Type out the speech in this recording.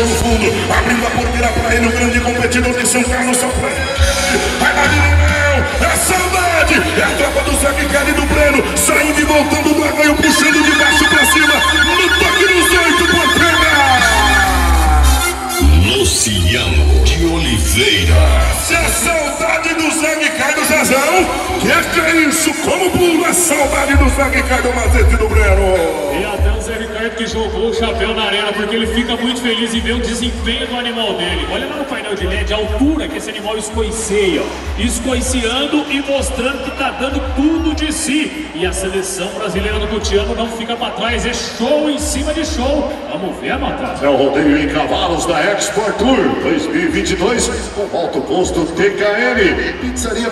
no fundo, abrindo a porteira para ele, o grande competidor de São Carlos, Paulo. Vai lá, Léo, é saudade, é a tropa do Zé Ricardo e do Breno, saindo e voltando do arranho, puxando de baixo para cima, no toque dos oito, por pegar. Luciano de Oliveira. Se é saudade do Zé Ricardo Zezão, que que é isso? Como pula a saudade do Zé Mazete do Breno? E até o Zé Ricardo que jogou o chapéu na arena, porque ele fica muito feliz em ver o desempenho do animal dele. Olha lá no painel de LED a altura que esse animal escoiceia, escoiceando e mostrando que tá dando tudo de si. E a seleção brasileira do Cutiano não fica para trás, é show em cima de show. Vamos ver nota. É o rodeio em cavalos da Export Tour 2022 com alto posto TKM, Pizzaria.